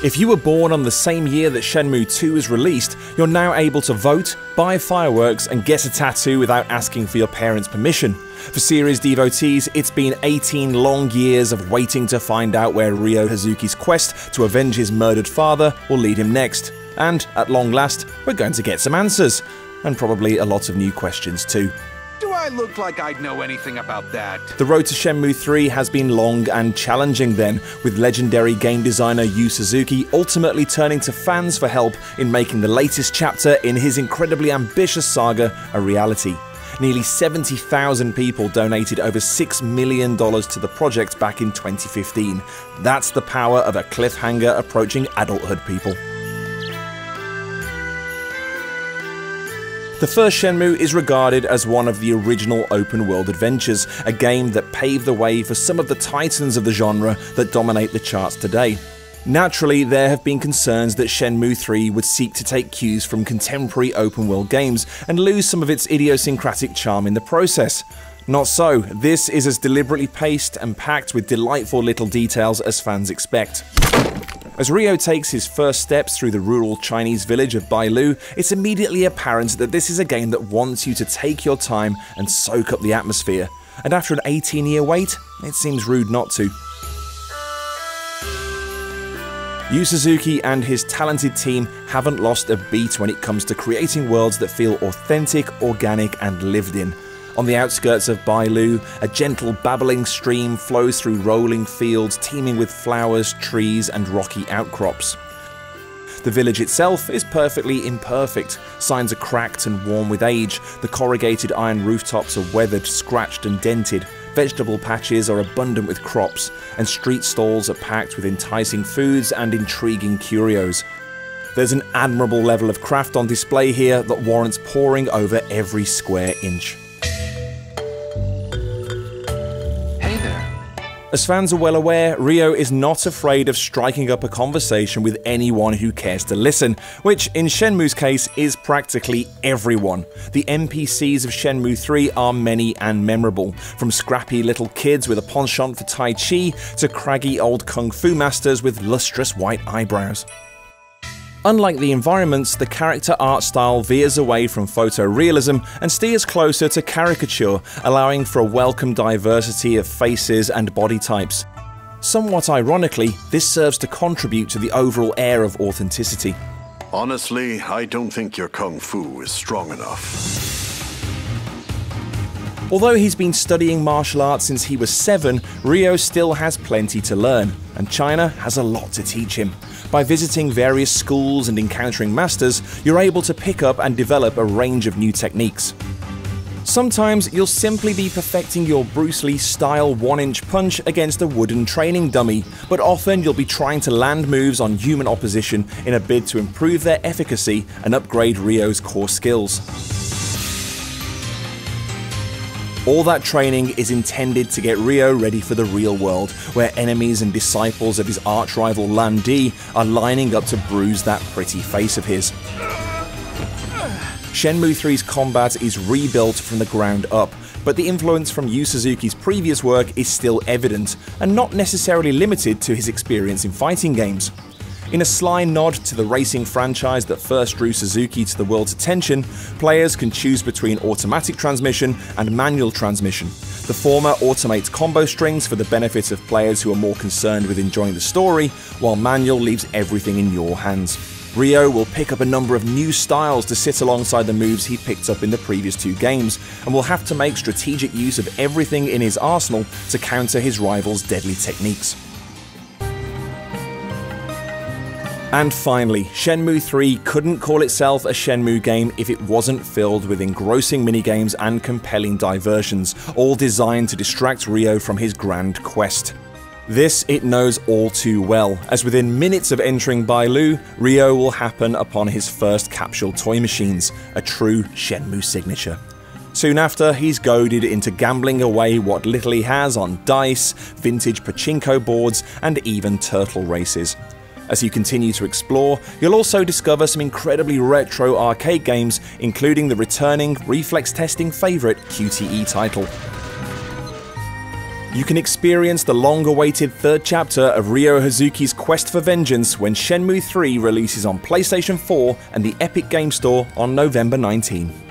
If you were born on the same year that Shenmue 2 was released, you're now able to vote, buy fireworks, and get a tattoo without asking for your parents' permission. For series devotees, it's been 18 long years of waiting to find out where Ryo Hazuki's quest to avenge his murdered father will lead him next. And, at long last, we're going to get some answers. And probably a lot of new questions too. I look like I'd know anything about that? The road to Shenmue 3 has been long and challenging then, with legendary game designer Yu Suzuki ultimately turning to fans for help in making the latest chapter in his incredibly ambitious saga a reality. Nearly 70,000 people donated over $6 million to the project back in 2015. That's the power of a cliffhanger approaching adulthood, people. The first Shenmue is regarded as one of the original open world adventures, a game that paved the way for some of the titans of the genre that dominate the charts today. Naturally, there have been concerns that Shenmue 3 would seek to take cues from contemporary open world games and lose some of its idiosyncratic charm in the process. Not so, this is as deliberately paced and packed with delightful little details as fans expect. As Ryo takes his first steps through the rural Chinese village of Bailu, it's immediately apparent that this is a game that wants you to take your time and soak up the atmosphere. And after an 18 year wait, it seems rude not to. Yu Suzuki and his talented team haven't lost a beat when it comes to creating worlds that feel authentic, organic, and lived in. On the outskirts of Bailu, a gentle babbling stream flows through rolling fields teeming with flowers, trees, and rocky outcrops. The village itself is perfectly imperfect. Signs are cracked and worn with age. The corrugated iron rooftops are weathered, scratched, and dented. Vegetable patches are abundant with crops, and street stalls are packed with enticing foods and intriguing curios. There's an admirable level of craft on display here that warrants poring over every square inch. As fans are well aware, Ryo is not afraid of striking up a conversation with anyone who cares to listen, which in Shenmue's case is practically everyone. The NPCs of Shenmue 3 are many and memorable, from scrappy little kids with a penchant for Tai Chi to craggy old kung fu masters with lustrous white eyebrows. Unlike the environments, the character art style veers away from photorealism and steers closer to caricature, allowing for a welcome diversity of faces and body types. Somewhat ironically, this serves to contribute to the overall air of authenticity. Honestly, I don't think your kung fu is strong enough. Although he's been studying martial arts since he was seven, Ryo still has plenty to learn, and China has a lot to teach him. By visiting various schools and encountering masters, you're able to pick up and develop a range of new techniques. Sometimes you'll simply be perfecting your Bruce Lee style one inch punch against a wooden training dummy, but often you'll be trying to land moves on human opposition in a bid to improve their efficacy and upgrade Ryo's core skills. All that training is intended to get Ryo ready for the real world, where enemies and disciples of his arch rival Lan Di are lining up to bruise that pretty face of his. Shenmue 3's combat is rebuilt from the ground up, but the influence from Yu Suzuki's previous work is still evident, and not necessarily limited to his experience in fighting games. In a sly nod to the racing franchise that first drew Suzuki to the world's attention, players can choose between automatic transmission and manual transmission. The former automates combo strings for the benefit of players who are more concerned with enjoying the story, while manual leaves everything in your hands. Ryo will pick up a number of new styles to sit alongside the moves he picked up in the previous two games, and will have to make strategic use of everything in his arsenal to counter his rival's deadly techniques. And finally, Shenmue 3 couldn't call itself a Shenmue game if it wasn't filled with engrossing minigames and compelling diversions, all designed to distract Ryo from his grand quest. This it knows all too well, as within minutes of entering Bailu, Ryo will happen upon his first capsule toy machines, a true Shenmue signature. Soon after, he's goaded into gambling away what little he has on dice, vintage pachinko boards, and even turtle races. As you continue to explore, you'll also discover some incredibly retro arcade games, including the returning reflex testing favourite QTE title. You can experience the long awaited third chapter of Ryo Hazuki's quest for vengeance when Shenmue 3 releases on PlayStation 4 and the Epic Game Store on November 19.